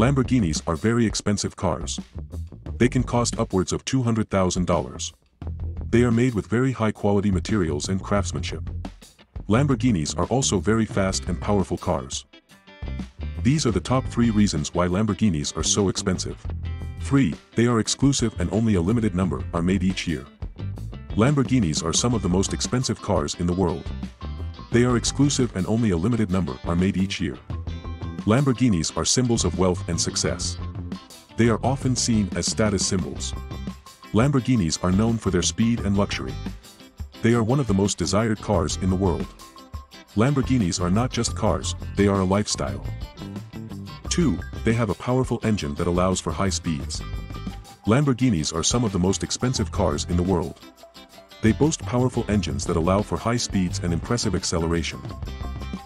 Lamborghinis are very expensive cars. They can cost upwards of $200,000. They are made with very high-quality materials and craftsmanship. Lamborghinis are also very fast and powerful cars. These are the top 3 reasons why Lamborghinis are so expensive. 3. They are exclusive and only a limited number are made each year. Lamborghinis are some of the most expensive cars in the world. They are exclusive and only a limited number are made each year. Lamborghinis are symbols of wealth and success. They are often seen as status symbols. Lamborghinis are known for their speed and luxury. They are one of the most desired cars in the world. Lamborghinis are not just cars, they are a lifestyle. 2. They have a powerful engine that allows for high speeds. Lamborghinis are some of the most expensive cars in the world. They boast powerful engines that allow for high speeds and impressive acceleration.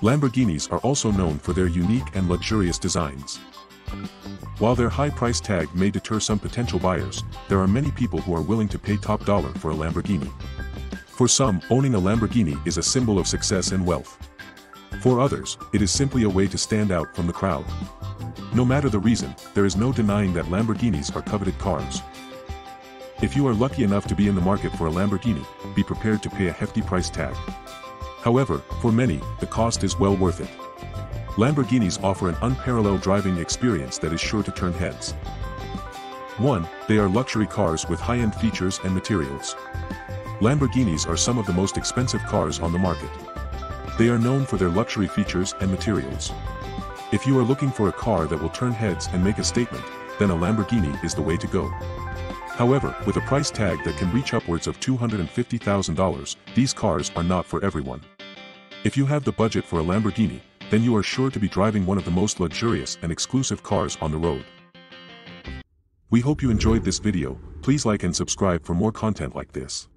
Lamborghinis are also known for their unique and luxurious designs. While their high price tag may deter some potential buyers, there are many people who are willing to pay top dollar for a Lamborghini. For some, owning a Lamborghini is a symbol of success and wealth. For others, it is simply a way to stand out from the crowd. No matter the reason, there is no denying that Lamborghinis are coveted cars. If you are lucky enough to be in the market for a Lamborghini, be prepared to pay a hefty price tag. However, for many, the cost is well worth it. Lamborghinis offer an unparalleled driving experience that is sure to turn heads. 1. They are luxury cars with high-end features and materials. Lamborghinis are some of the most expensive cars on the market. They are known for their luxury features and materials. If you are looking for a car that will turn heads and make a statement, then a Lamborghini is the way to go. However, with a price tag that can reach upwards of $250,000, these cars are not for everyone. If you have the budget for a Lamborghini, then you are sure to be driving one of the most luxurious and exclusive cars on the road. We hope you enjoyed this video, please like and subscribe for more content like this.